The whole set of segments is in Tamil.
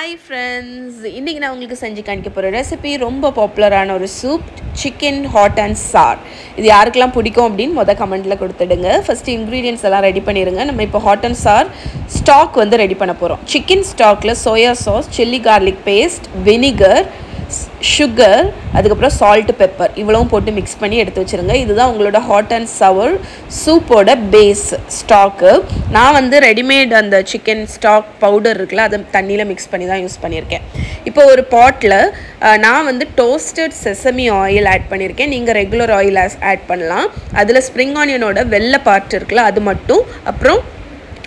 ஹாய் ஃப்ரெண்ட்ஸ் இன்றைக்கி நான் உங்களுக்கு செஞ்சு காணிக்க போகிற ரெசிபி ரொம்ப பாப்புலரான ஒரு soup chicken hot and sour இது யாருக்கெல்லாம் பிடிக்கும் அப்படின்னு மொதல் கமெண்ட்டில் கொடுத்துடுங்க. ஃபஸ்ட்டு இன்க்ரீடியன்ஸ் எல்லாம் ரெடி பண்ணிடுங்க நம்ம இப்போ ஹாட் அண்ட் சார் ஸ்டாக் வந்து ரெடி பண்ண போகிறோம் சிக்கன் ஸ்டாக்கில் soya sauce chilli garlic paste vinegar sugar அதுக்கப்புறம் சால்ட்டு பெப்பர் இவ்வளவும் போட்டு மிக்ஸ் பண்ணி எடுத்து வச்சுருங்க. இதுதான் உங்களோட ஹாட் அண்ட் சவர் சூப்போட பேஸ் ஸ்டாக்கு நான் வந்து ரெடிமேட் அந்த சிக்கன் ஸ்டாக் பவுடர் இருக்குல்ல அதை தண்ணியில் மிக்ஸ் பண்ணி தான் யூஸ் பண்ணியிருக்கேன். இப்போ ஒரு பாட்டில் நான் வந்து டோஸ்டட் செசமி ஆயில் ஆட் பண்ணியிருக்கேன். நீங்கள் ரெகுலர் ஆயில் ஆட் பண்ணலாம். அதில் ஸ்ப்ரிங் ஆனியனோட வெள்ளை பார்ட் இருக்குல்ல அது மட்டும். அப்புறம்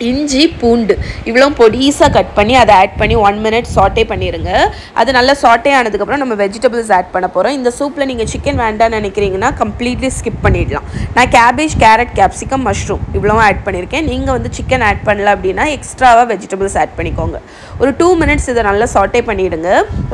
இஞ்சி பூண்டு. இவ்வளோ பொடிசாக கட் பண்ணி அதை ஆட் பண்ணி ஒன் மினிட் சாட்டே பண்ணிடுங்க அது நல்லா சாட்டே ஆனதுக்கப்புறம் நம்ம வெஜிடபிள்ஸ் ஆட் பண்ண போகிறோம் இந்த சூப்பில் நீங்கள் சிக்கன் வேண்டாம்னு நினைக்கிறீங்கன்னா கம்ப்ளீட்லி ஸ்கிப் பண்ணிடலாம். நான் கேபேஜ் கேரட் கேப்சிகம் மஷ்ரூம் இவ்வளோவும் ஆட் பண்ணியிருக்கேன் நீங்கள் வந்து சிக்கன் ஆட் பண்ணல அப்படின்னா எக்ஸ்ட்ராவாக வெஜிடபிள்ஸ் ஆட் பண்ணிக்கோங்க. ஒரு டூ மினிட்ஸ் இதை நல்லா சாட்டே பண்ணிவிடுங்க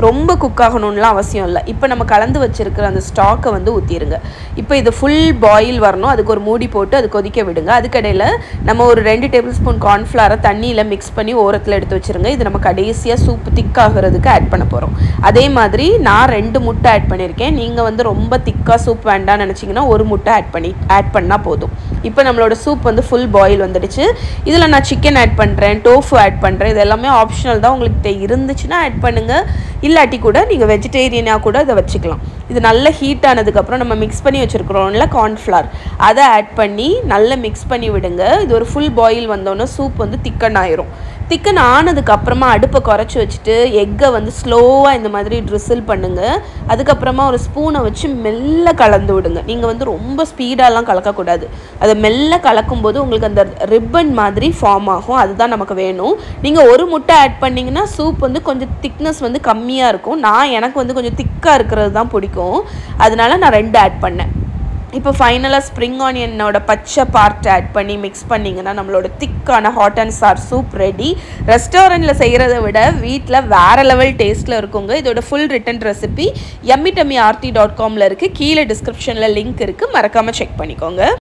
ரொம்ப குக் ஆகணும்லாம் அவசியம் இல்லை. இப்போ நம்ம கலந்து வச்சுருக்கிற அந்த ஸ்டாக்கை வந்து ஊற்றிடுங்க இப்போ இது ஃபுல் பாயில் வரணும். அதுக்கு ஒரு மூடி போட்டு அது கொதிக்க விடுங்க. அதுக்கடையில் நம்ம ஒரு ரெண்டு டேபிள் ஸ்பூன் கார்ன்ஃப்ளவரை தண்ணியில் மிக்ஸ் பண்ணி ஓரத்தில் எடுத்து வச்சுருங்க. இது நம்ம கடைசியாக சூப் திக்காகிறதுக்கு ஆட் பண்ண போகிறோம் அதே மாதிரி நான் ரெண்டு முட்டை ஆட் பண்ணியிருக்கேன். நீங்கள் வந்து ரொம்ப திக்காக சூப் வேண்டாம்னு நினச்சிங்கன்னா ஒரு முட்டை ஆட் பண்ணி ஆட் பண்ணால் போதும். இப்போ நம்மளோட சூப் வந்து ஃபுல் பாயில் வந்துடுச்சு. இதில் நான் சிக்கன் ஆட் பண்ணுறேன் டோஃபு ஆட் பண்ணுறேன் இது எல்லாமே ஆப்ஷனல் தான் உங்களுக்கு இருந்துச்சுன்னா ஆட் பண்ணுங்கள் இல்லாட்டி கூட நீங்கள் வெஜிடேரியனாக கூட இதை வச்சுக்கலாம். இது நல்ல ஹீட் ஆனதுக்கப்புறம் நம்ம மிக்ஸ் பண்ணி வச்சுருக்குறோம்ல கார்ன்ஃப்ளவர் அதை ஆட் பண்ணி நல்லா மிக்ஸ் பண்ணி விடுங்க. இது ஒரு ஃபுல் பாயில் வந்தோன்னே சூப் வந்து திக்கன் ஆயிரும். திக்கன் ஆனதுக்கு அப்புறமா அடுப்பை குறைச்சி வச்சுட்டு எக்கை வந்து ஸ்லோவாக இந்த மாதிரி ட்ரிசில் பண்ணுங்கள் அதுக்கப்புறமா ஒரு ஸ்பூனை வச்சு மெல்ல கலந்து விடுங்க. நீங்கள் வந்து ரொம்ப ஸ்பீடாலாம் கலக்கக்கூடாது. அதை மெல்ல கலக்கும்போது உங்களுக்கு அந்த ரிப்பன் மாதிரி ஃபார்ம் ஆகும். அதுதான் நமக்கு வேணும். நீங்கள் ஒரு முட்டை ஆட் பண்ணிங்கன்னா சூப் வந்து கொஞ்சம் திக்னஸ் வந்து கம்மியாக இருக்கும். நான் எனக்கு வந்து கொஞ்சம் திக்காக இருக்கிறது தான் பிடிக்கும். அதனால நான் ரெண்டு ஆட் பண்ணேன். இப்போ ஃபைனலாக ஸ்ப்ரிங் ஆனியனோட பச்சை பார்ட் ஆட் பண்ணி மிக்ஸ் பண்ணிங்கன்னா நம்மளோட திக்கான hot and sour soup ready ரெஸ்டாரண்ட்டில் செய்கிறத விட வீட்டில் வேறு லெவல் டேஸ்ட்டில் இருக்குங்க. இதோட full written recipe yummy tummy Aarthi dot காமில் இருக்குது கீழே டிஸ்கிரிப்ஷனில் லிங்க் இருக்குது மறக்காமல் செக் பண்ணிக்கோங்க.